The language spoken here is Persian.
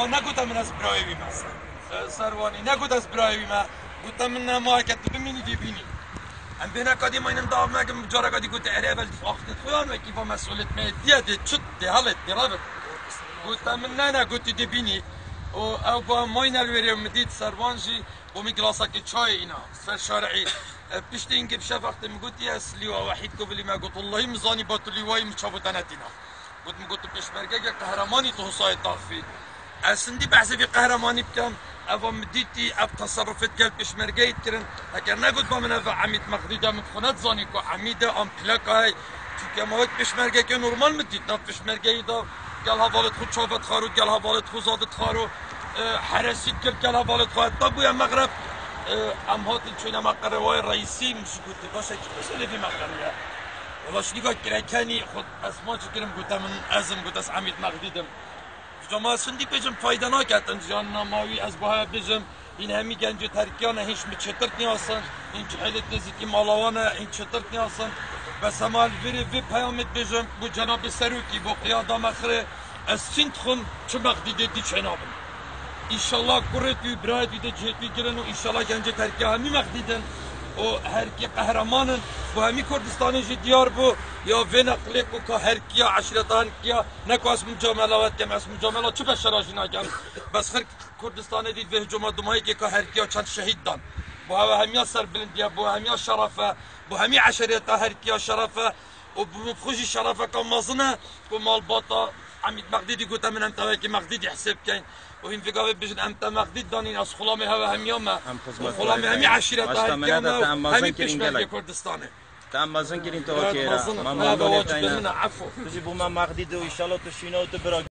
آقا نگوتم من از برایوی مثلا سروانی نگوت از برایوی ما گوتم من ما کت ببینی دی بینی ام بنا کدی ما اینم دام مگم جارا کدی گوت اره اول وقت خوان و کی با مسئولیت می دی دی چت دی حالت دی رابط گوتم من نه گوتی دی بینی و أو با ماین الوری مدید سروانجی و می گلاسا که چای اینا سر شارعی پشت اینکه بشه وقت میگوتی اصلی و وحید کو بلی ما گوت الله مزانی با تو لیوای مچابوتنتینا گوت میگوت پشمرگه که قهرمانی تو حسای طافی اسندی بحث في قهرماني بكم افا مديتي اب تصرفت قلب پشمرگه يتكرن اگر نقول با من افا عميد مخديده من خونت زاني كو عميده ام پلاك هاي چونکه ما وقت پشمرگه که نورمال مدید نه پشمرگه دا. قال حوالت خود شافت خارو قال حوالت خود زادت خارو. حرسید کل قال حوالت خواهد. تا مغرب. ام هاتل چون اما قروای رئیسی مشکوتی باشه که بسه لفی مغربیه والله شنيقا كراكاني خد اسما چكرم قلت من ازم قلت اس عميد مغديدم سندی بجم فایده نکردن. جان نمایی از با بجم. این همی گنج ترکیان هیچ می چطرت نیاسن این چهلت نزدیکی مالاوان این چطرت نیاسن بس همال وری وی پیامت بجم. بو جناب سروکی بو قیادا مخره. از چین خون چه مقدیده دی چنابن. ایشالله کرت وی برایت وی ده جهت وی گرن و ایشالله گنج ترکیه همی مقدیدن. و هر کی قهرمانن. و همی کردستان جی دیار بو یا و نقلی کو که هر کیا عشرتان کیا نکو اسم مجاملات کم اسم مجاملات چه بشراجی نگم بس هر کردستان دید و هجوم دمایی که هر کیا چند شهید دان بو همیا سر بلندیا بو همیا شرفه بو همی عشرتا هر کیا شرفه و بو خوشی شرفه که مازنه بو مال باتا حمید مقدیدی گوتا من انتا که مقدید حساب کن وين في فکر بجن أنت مقدید دانین از خلامي هوا هم يوم. خلامي همیامه خلام همی عشیرت همیامه همی پیشمرگ کردستانه تعم مازن كريم توكيرا. ما ما عفو. تجيبوا ما ماخدي وإن شاء الله تشينا وتبرا